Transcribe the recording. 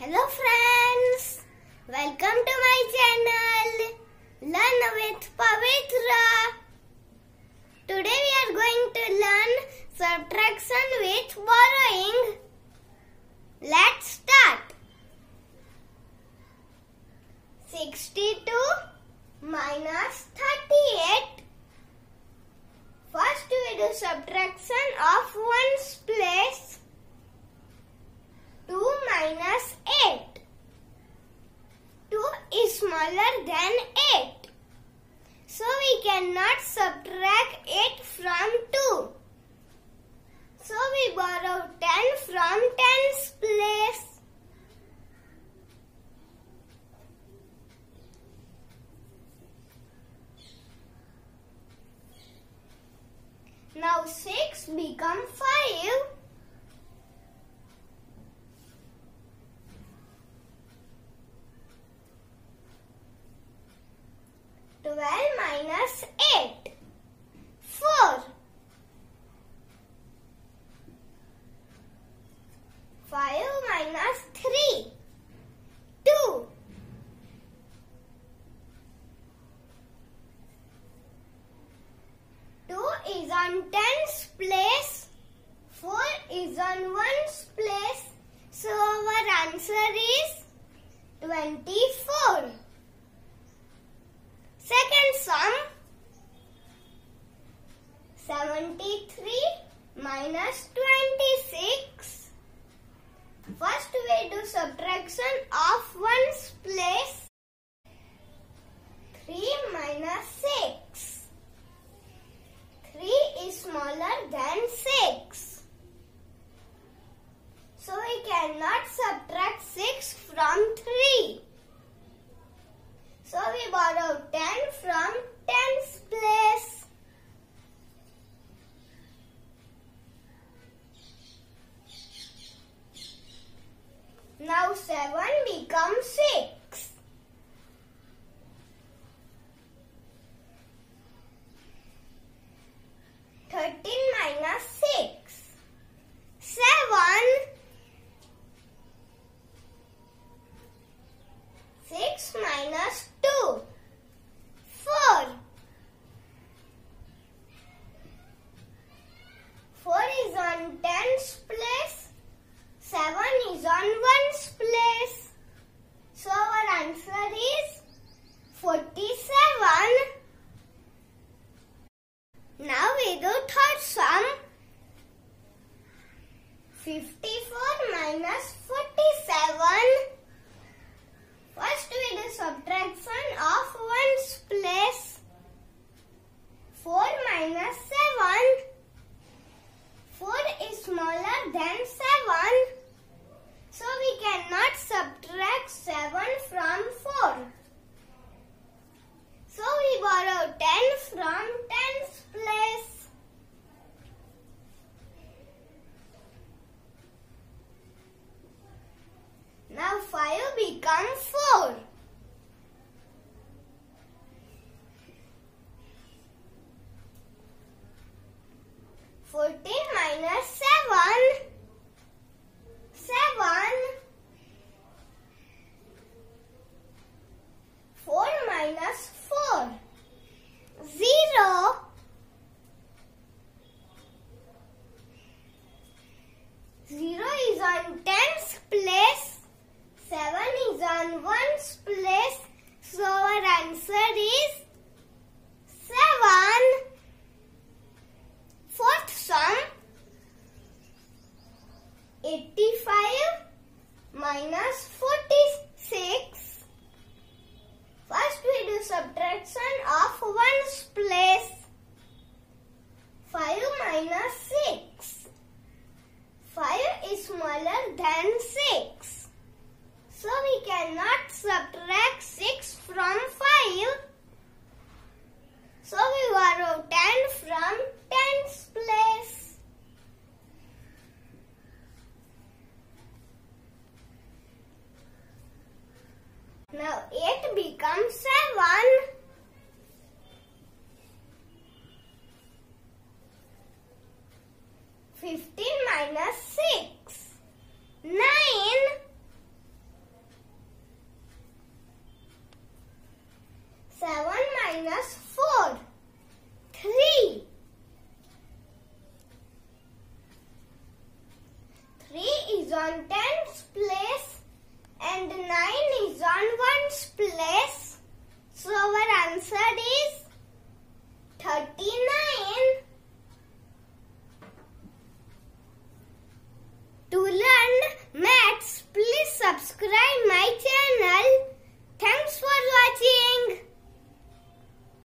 Hello friends, welcome to my channel Learn with Pavitra. Today we are going to learn subtraction with borrowing. Let's start. 62 minus 38. First we do subtraction of one's place. 2 minus 8. 2 is smaller than 8. So we cannot subtract 8 from 2. So we borrow 10 from 10's place. Now 6 become 5. Twelve minus eight. Four. Five minus three. Two. Two is on tens place. Four is on ones place. So our answer is twenty-four. Second sum 73 minus 26. First we do subtraction of one's place. minus 4. 5 becomes 4. Fourteen minus seven. Seven. Four minus four. Zero. Zero is on tens place. Seven is on ones place. So our answer is seven. Fourth sum 85 minus 46. First we do subtraction of one's place. Now 8 becomes 7. Fifteen minus six. Nine. Seven minus